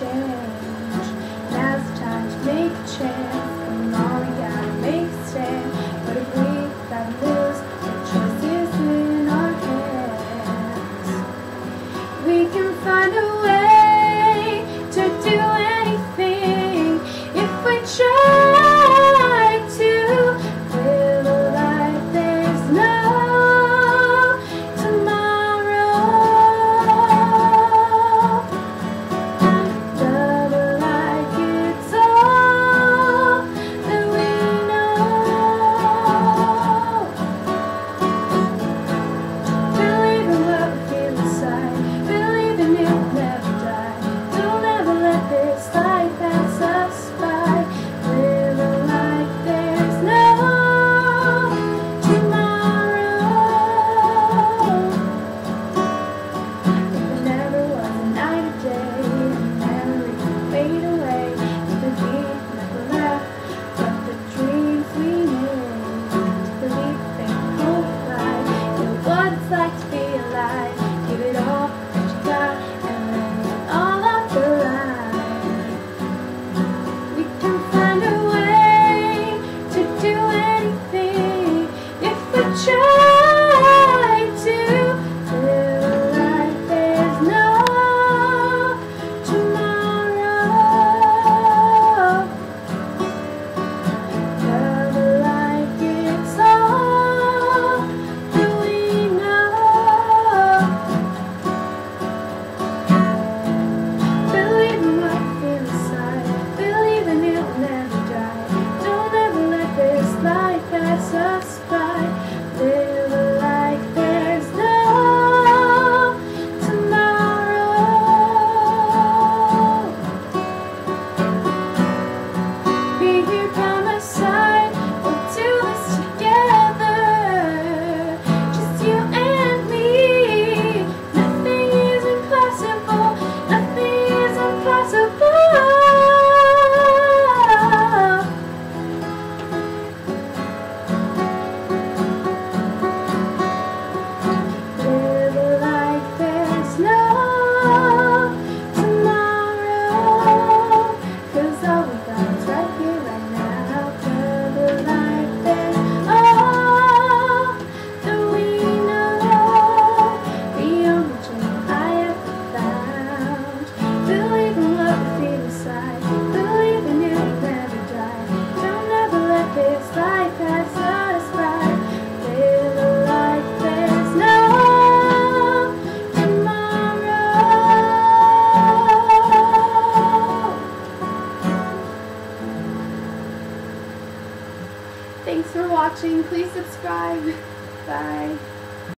change. Now's the time to make a change. Come on, we gotta make a stand. What if we got Thanks for watching. Please subscribe. Bye.